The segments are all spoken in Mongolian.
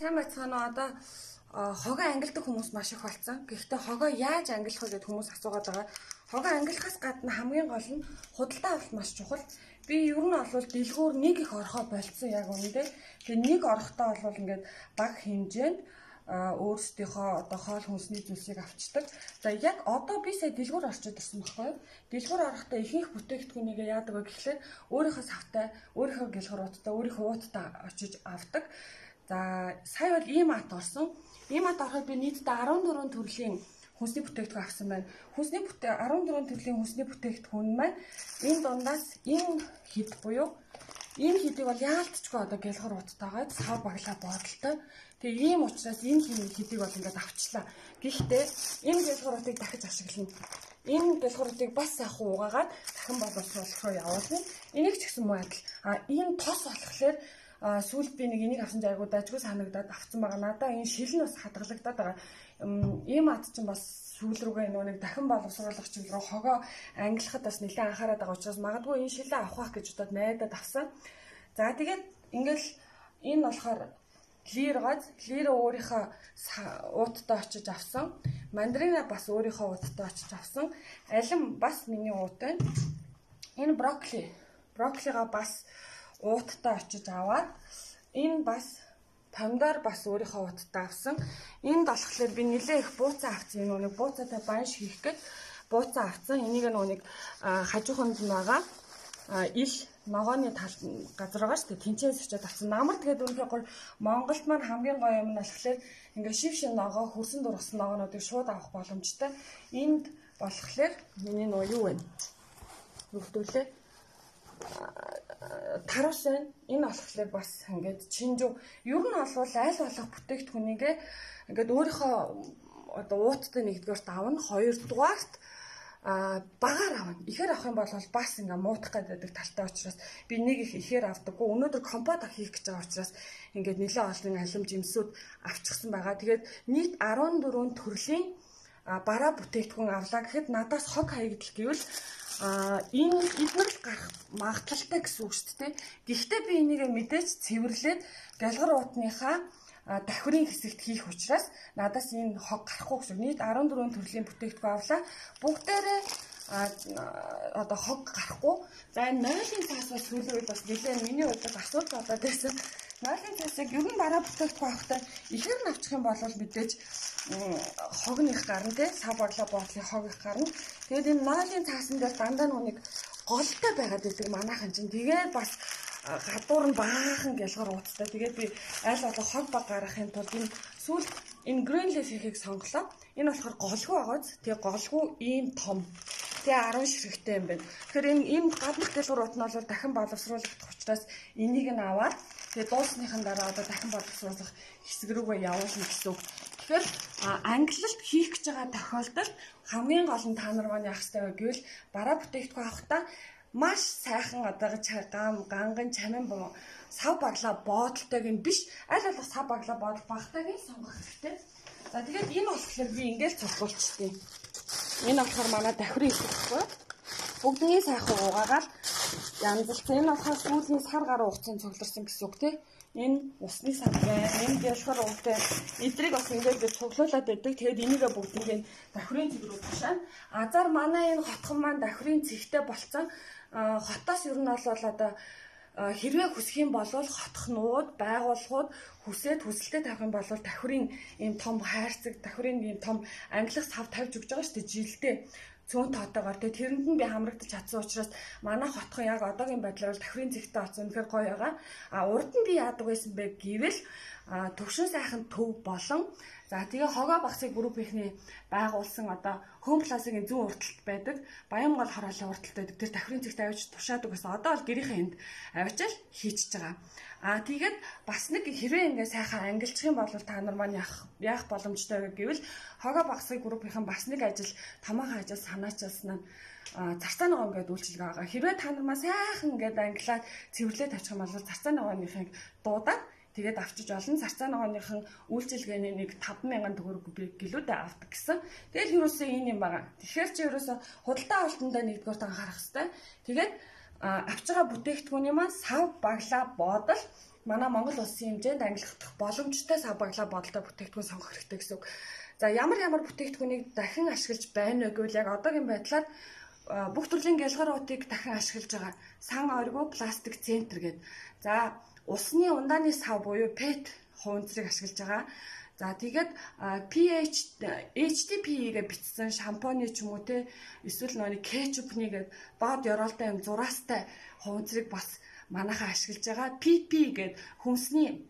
сайн байцгаана уу? Одоо хогоо ангилдаг хүмүүс маш их болсон. Гэхдээ хогоо яаж ангилах вэ гэдээ хүмүүс асуугаад байгаа. Хогоо ангилахаас гадна хамгийн гол нь худалдаа авалт маш чухал. Би ер нь бол дэлгүүр нэг их орхоо болцсон яг үнэндээ. Тэгээ нэг орхотоо бол ингээд баг хэмжээнд өөрсдийнхөө одоо хоол хүнсний зүйлсийг авчдаг. За яг одоо би сая дэлгүүр орчод ирсэн байхгүй юу? Дэлгүүр орохдоо ихэнх бүтээгдэхүүнийг яадаг вэ гэхлээр өөрийнхөө савтай, өөрийнхөө гэлхөрөттэй, өөрийнхөө ууттай очиж авдаг. За сая бол ийм ат орсон. Ийм ат ороход би нийтдээ 14 төрлийн хүнсний бүтээгдэхүүн авсан байна. Хүнсний бүтээ 14 төрлийн хүнсний бүтээгдэхүүн маань энэ дундаас энэ хэд буюу энэ хэдийг бол яалтчгүй одоо гэлхор уттайгаа сав баглаа бодолтой. Тэгээ ийм учраас энэ хэдийг бол ингээд авчлаа. Гэхдээ энэ гэлхоруудыг дахиж ашиглана. Энэ гэлхоруудыг бас яах уу угаагаад дахин боловсруулах руу явуулна. Энийг ч гэсэн муу адил. А энэ тос болохоор сүүлд би нэг энийг авсан жайгуу дажгүй санагдаад авсан байгаа. Надаа энэ шил нь бас хадгалагдаад байгаа. Ийм ад чинь бас сүүл рүүгээ нөө нэг дахин боловсруулах чиг рүү хогоо ангилахад бас нэлээд анхаарат байгаа учраас магадгүй энэ шилээ авах гэж удаад найдаад авсан. За тэгээд ингээл энэ болохоор лир гоц лир өөрийнхөө ууттай очиж авсан. Мандарина бас өөрийнхөө ууттай очиж авсан. Алим бас миний уут байна. Энэ брокколи. Брокколига бас ууттай очиж аваад энэ бас помидор бас өөрийнхөө ууттай авсан. Энд болохоор би нилээ их бууцаа авсан. Энэ нэг бууцаатай банш хийх гэж бууцаа авсан. Энийг нэг хажууханд байгаа ил ногооны тал газар байгаа шүү дээ. Тинчээс очиад авсан. Намар тэгээд үнэхээр гол Монголд маань хамгийн гоё юм нь болохоор ингээ шив шин ногоо хөрсөн дурсан ногоонуудыг шууд авах боломжтой. Энд болохоор миний нөө юу вэ? Нүхтүүлээ тарус байна. Энэ болохоор бас ингээд чинжүү. Ер нь бол аль болох бүтээгдэхүүнийг ингээд өөрийнхөө одоо ууттай нэгдүгээрт авна, хоёрдугаарт а багаар авна. Ихээр авах юм бол бас ингээ муутах гэдэг талтай учраас би нэг их ихээр авдаггүй. Өнөөдөр компот хийх гэж байгаа учраас ингээд нэлээд олон алим жимсүүд авчихсан байгаа. Тэгээд нийт 14 төрлийн бараа бүтээгдэхүүн авлаа гэхэд надаас хог хаягдл гэвэл а энэ эдгээр гарах магадлалтай гэсэн үг шүү дээ. Гэхдээ би энийг мэдээж цэвэрлээд галгар уутныхаа давхрын хэсэгт хийх учраас надаас энэ хог гарахгүй гэсэн. Нийт 14 төрлийн бүтээгдэхүүн авлаа. Бүгдээрээ одоо хог гарахгүй. За энэ нойлын цаас бас сүүлийн үед бас нэлээд миний хувьд асуудал болоод байсан. Нойлын цаасыг ер нь бараа бүтээгдэхүүн авахтаа ихээр нь авчих юм бол мэдээж хогных гарна тий сав баглаа боотлын хог их гарна. Тэгээд энэ нойлын цаасан дээр дандаа нүг голтой байгаад байдаг манайхан чинь. Тэгээд бас гадуур нь баахан гялгар уудтай. Тэгээд би аль болох хог баг гаргахын тулд энэ сүүл энэ green leaf хийхийг сонглоо. Энэ болохоор голгүй байгааз. Тэгээ голгүй ийм том. Тэгээ 10 ширхэгтэй юм байна. Тэгэхээр энэ ийм гаднах гялгар уут нь бол дахин боловсруулах учраас энийг нь аваад тэгээ дуусныхан дараа одоо дахин боловсруулах хэсэг рүүгээ явуулна гэсэн үг. Тэгэхээр англилт хийх гэж байгаа тохиолдолд хамгийн гол нь та нар маань яах ёстой вэ гэвэл бараа бүтээгдэхүүн авахдаа маш сайхан одоо гам ганган чамин боо сав баглаа боодолтойг юм биш аль болох сав баглаа боодол багтайг нь сонгох хэрэгтэй. За тэгээд энэ болохоор би ингээл цогцолчтой. Энэ болохоор манай давхрын хэсэггүй. Бүгднийг сайхан угаагаад янзлсан. Энэ болохоор сүүлийн сар гаруй хугацаанд цугларсан гэсэн үг тийм энэ усны сав байна. Энэ бяшхар уутай. Эдрийг бас ингээд цуглуулад байдаг. Тэгээд энийгээ бүгднийг давхрын цэг рүү тушаа. Азар манай энэ хотхон маань давхрын цэгтэй болцсон хотоос ер нь бол одоо хэрвээ хүсэх юм бол хотхнууд, байгууллагууд хүсээд хүсэлтэд тавих юм бол давхрын ийм том хайрцаг, давхрын ийм том ангилах сав тавьж өгч байгаа шүү дээ жилдээ цөөн тоотойгоор тэгээ тэрэнд нь би хамрагдаж чадсан учраас манай хотхон яг одоогийн байдлаар давхрын зэгтээ оцсон үнэхээр гоё байгаа. А урд нь би яадаг байсан бэ гэвэл төвшин сайхан төв болон За тэгээ хогоо багцыг группийнхний байгуулсан одоо Home Plus-ын зүүн урталт байдаг. Баянгол хороолын урталт байдаг. Тэр давхрын зэгт авч тушаадаг гэсэн. Одоо бол гэрийнхээ энд авчаал хийчихэж байгаа. Аа тэгээд бас нэг хэрвээ ингээ сайхан ангилчих юм бол та нар маань яах яах боломжтой вэ гэвэл хогоо багцыг группийнхэн бас нэг ажил томоохон ажил санаачилсан нь зарцаа ногоо ингээд үйлчилгээ байгаа. Хэрвээ та нар маань сайхан ингээд англиад цэвэрлээд тавьчих юм бол зарцаа ногооныхыг дуудаад тэгээд авчиж олон зарцаа ногооныхон үйлчилгээний нэг 5000 төгрөг гэлүүдээ авдаг гэсэн. Тэгэл юуроосоо энэ юм байгаа. Тэгэхээр чи юуроосоо худалдаа авалтандаа нэгдүгээр анхаарах хэрэгтэй. Тэгээд авч байгаа бүтээгдэхүүний маань сав баглаа боодол манай Монгол улсын хэмжээнд ангилах боломжтой савбаглаа бодолтой бүтээгдэхүүн сонгох хэрэгтэй гэсэн үг. За ямар ямар бүтээгдэхүүнийг дахин ашиглаж байна вэ гэвэл яг одоогийн байдлаар бүх төрлийн гялгаруудыг дахин ашиглаж байгаа. Сан оргиу пластик центр гэдэг. За усны ундааны сав буюу PET хуванцрыг ашиглаж байгаа. За тэгээд pH HDPE-гээ бичсэн шампуны ч юм уу те эсвэл нөгөө кетчупны гээд доод ёроолтой юм зураастай хуванцрыг бас манайхаа ашиглаж байгаа. PP гээд хүнсний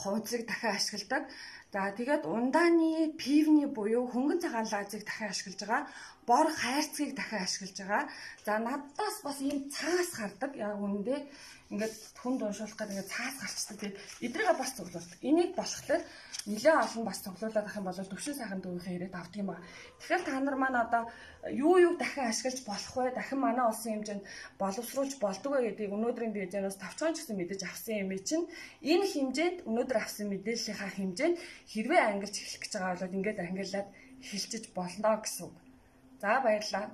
хуванцрыг дахин ашигладаг. За тэгээд ундааны пивний буюу хөнгөн цагаан лазыг дахин ашиглаж байгаа. Бор хайрцгийг дахин ашиглаж байгаа. За надаас бас ийм цаас гардаг. Яг үүндээ ингээд хүнд уншуулах гэдэг ингээд цаас гарчдаг. Тэгээд эдрийгээ бас цуглуулдаг. Энийг болохлээр нэлээд олон бас цуглуулад авах юм бол төвшин сайхан дүүхээ ирээд авдаг юм байна. Тэгэхээр та нар маань одоо юу юу дахин ашиглаж болох вэ? Дахин манай улсын хэмжээнд боловсруулж болдог вэ гэдгийг өнөөдрийн дижнээс тавчхан ч гэсэн мэдэж авсан юм чинь энэ хэмжээнд өнөөдөр авсан мэдээллийнхаа хэмжээнд хэрвээ ангилж эхлэх гэж байгаа бол ингээд ангиллаад эхэлчих болно гэсэн үг. За баярлалаа.